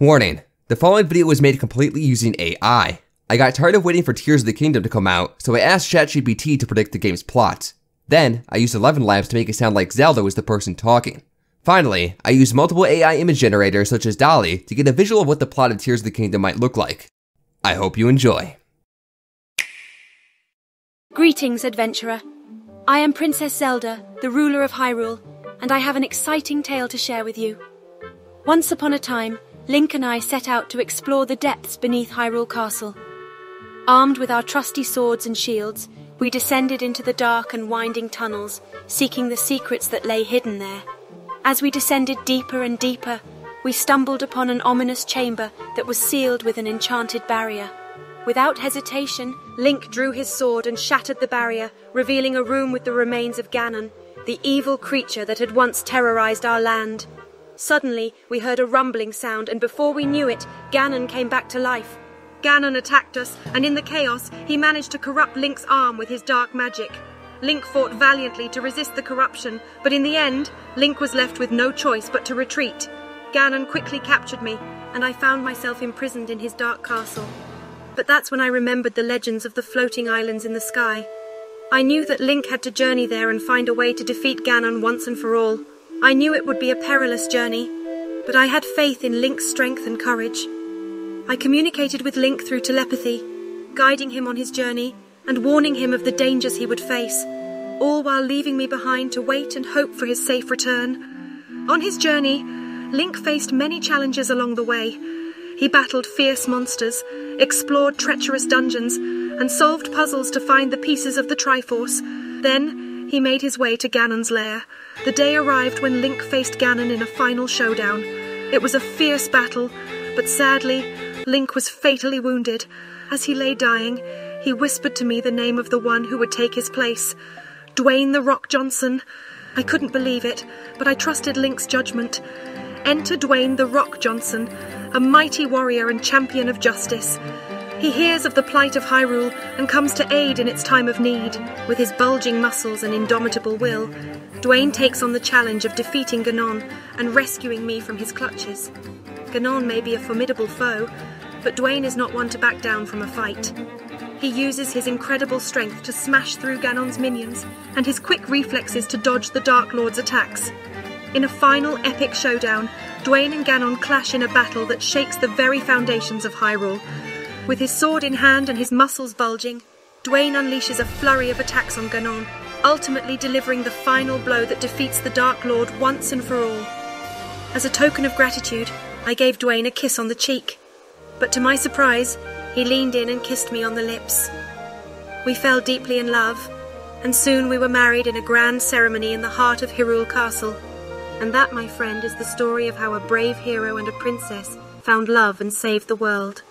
Warning the following video was made completely using AI. I got tired of waiting for Tears of the Kingdom to come out, so I asked ChatGPT to predict the game's plot. Then, I used ElevenLabs to make it sound like Zelda was the person talking. Finally, I used multiple AI image generators such as DALL-E to get a visual of what the plot of Tears of the Kingdom might look like. I hope you enjoy. Greetings, adventurer. I am Princess Zelda, the ruler of Hyrule, and I have an exciting tale to share with you. Once upon a time, Link and I set out to explore the depths beneath Hyrule Castle. Armed with our trusty swords and shields, we descended into the dark and winding tunnels, seeking the secrets that lay hidden there. As we descended deeper and deeper, we stumbled upon an ominous chamber that was sealed with an enchanted barrier. Without hesitation, Link drew his sword and shattered the barrier, revealing a room with the remains of Ganon, the evil creature that had once terrorized our land. Suddenly, we heard a rumbling sound, and before we knew it, Ganon came back to life. Ganon attacked us, and in the chaos, he managed to corrupt Link's arm with his dark magic. Link fought valiantly to resist the corruption, but in the end, Link was left with no choice but to retreat. Ganon quickly captured me, and I found myself imprisoned in his dark castle. But that's when I remembered the legends of the floating islands in the sky. I knew that Link had to journey there and find a way to defeat Ganon once and for all. I knew it would be a perilous journey, but I had faith in Link's strength and courage. I communicated with Link through telepathy, guiding him on his journey and warning him of the dangers he would face, all while leaving me behind to wait and hope for his safe return. On his journey, Link faced many challenges along the way. He battled fierce monsters, explored treacherous dungeons, and solved puzzles to find the pieces of the Triforce. Then, he made his way to Ganon's lair. The day arrived when Link faced Ganon in a final showdown. It was a fierce battle, but sadly, Link was fatally wounded. As he lay dying, he whispered to me the name of the one who would take his place Dwayne the Rock Johnson. I couldn't believe it, but I trusted Link's judgment. Enter Dwayne the Rock Johnson, a mighty warrior and champion of justice. He hears of the plight of Hyrule and comes to aid in its time of need. With his bulging muscles and indomitable will, Dwayne takes on the challenge of defeating Ganon and rescuing me from his clutches. Ganon may be a formidable foe, but Dwayne is not one to back down from a fight. He uses his incredible strength to smash through Ganon's minions, and his quick reflexes to dodge the Dark Lord's attacks. In a final epic showdown, Dwayne and Ganon clash in a battle that shakes the very foundations of Hyrule. With his sword in hand and his muscles bulging, Dwayne unleashes a flurry of attacks on Ganon, ultimately delivering the final blow that defeats the Dark Lord once and for all. As a token of gratitude, I gave Dwayne a kiss on the cheek. But to my surprise, he leaned in and kissed me on the lips. We fell deeply in love, and soon we were married in a grand ceremony in the heart of Hyrule Castle. And that, my friend, is the story of how a brave hero and a princess found love and saved the world.